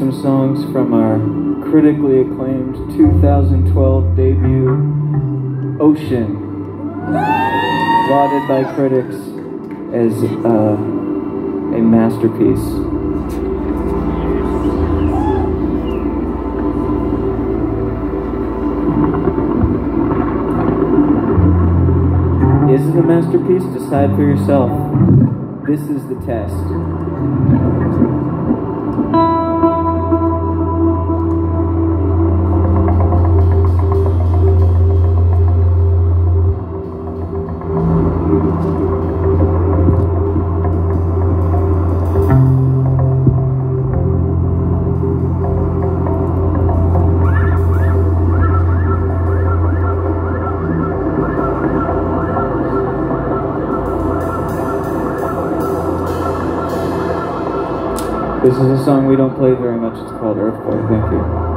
songs from our critically acclaimed 2012 debut, Oshin, lauded by critics as uh, a masterpiece. Is it a masterpiece? Decide for yourself. This is the test. This is a song we don't play very much. It's called Earthquake. Thank you.